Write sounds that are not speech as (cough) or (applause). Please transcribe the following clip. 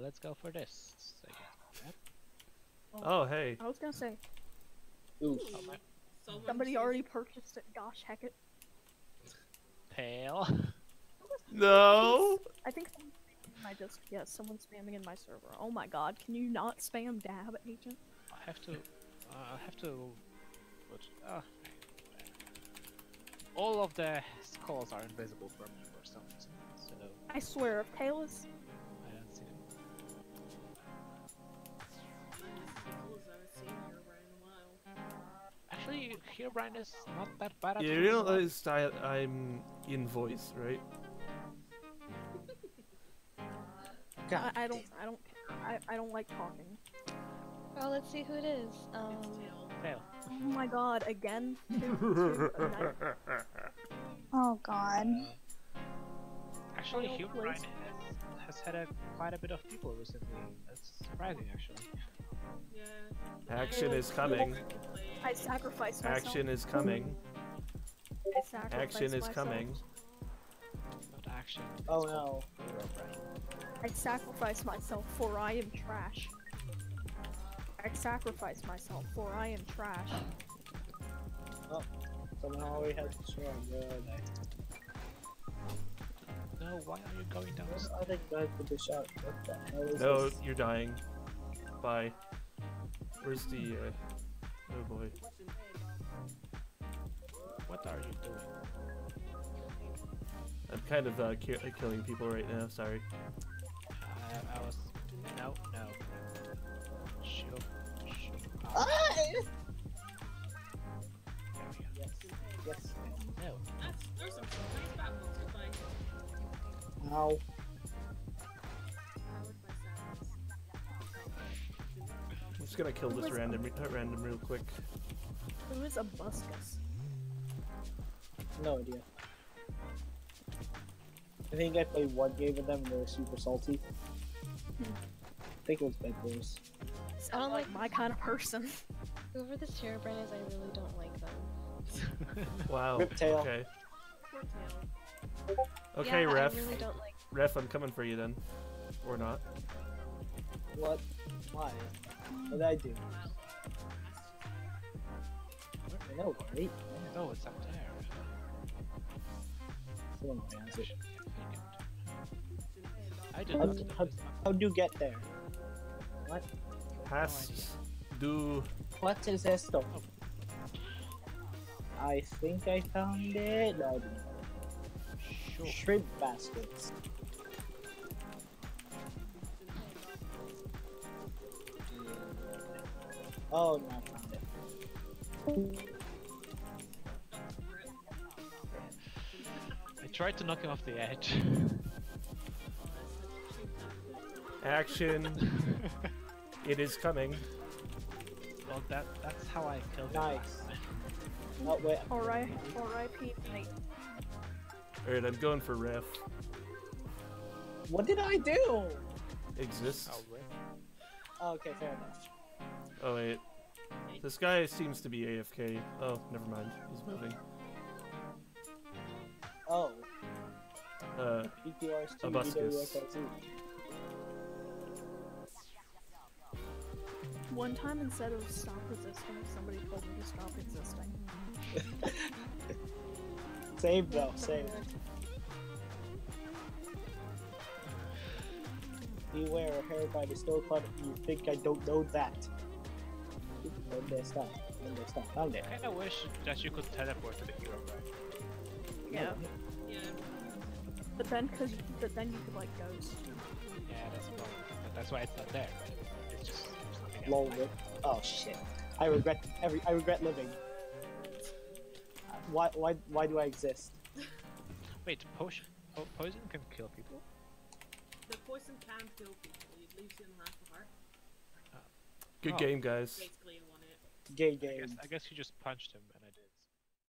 lists again. Oh, hey. I was gonna say Ooh. Oh, somebody sees- already purchased it. Gosh, heck it. pale. No! I think someone's spamming my disc. Yes, someone's spamming in my server. Oh my god, can you not spam dab agent? I have to. Uh, I have to. Put, uh, all of the calls are invisible for me for some reason. So I swear, if Taylor's Actually, Herobrine is not that bad at You realize I, I'm in voice, right? (laughs) God. I, I don't I don't I, I don't like talking. Oh, let's see who it is. Um, Tale. Oh my god, again? (laughs) Two- two a night? Oh god. Actually, Pale, Herobrine has, has had a, quite a bit of people recently. That's surprising, actually. Yeah. Action is coming. I sacrifice myself. Action is coming. I sacrifice Action is myself. coming. Not action. Oh no. I sacrifice myself, for I am trash. I sacrifice myself, for I am trash. Someone already has to share. Good. No, why are you going down I think other guy put the shot? What the hell is No, this? you're dying. Bye. Where's the, uh... Oh boy. What are you doing? I'm kind of, uh, ki killing people right now, sorry. I, I was. No, no. Shoot. Shoot. Ah! There we go. Yes. Yes. No. That's, there's some nice battles to find. Ow. Just gonna kill this random, uh, random real quick. Who is a buscus? No idea. I think I played one game with them and they were super salty. I think it was Bed Wars. I don't like like- my kind of person. (laughs) whoever this Herobrine is, I really don't like them. (laughs) (laughs) Wow. Rip tale. Okay. Poor tale. Okay, yeah, ref. I really don't like. Ref, I'm coming for you then. Or not. What? Why? What did I do? I know, right? Oh, it's up there. Someone bans it. I How, didn't. how, how'd you get there? What? Has do What is esto? Oh. I think I found it. I. Sure. Shrimp baskets. Oh, no, I found it. I tried to knock him off the edge. action. (laughs) it is coming. well, that that's how I killed him. Nice. last time. Oh, wait. Alright, R.I.P. Nate. Alright, I'm going for ref. What did I do? Exists. Oh, okay, fair enough. Oh wait. This guy seems to be AFK. Oh, never mind. He's moving. Oh, Uh, PQR's two One time instead of stop resisting, somebody told me to stop existing. (laughs) Save though, save. Beware, hair by the still cut. You think I don't know that? Don't stop. Don't stop. Down there. I kinda wish that you could teleport to the hero, right? Yeah. Yeah. But then, cause but then you could like ghost. Yeah, that's the problem. That's why it's not there. It's just something else. Lol. rip. Oh shit. I regret every. I regret living. Why? Why? Why do I exist? Wait, potion, po- poison can kill people? The poison can kill people. It leaves you in half a heart. Oh. good Oh. game, guys. Basically, in one hit. Gay I guess, I guess you just punched him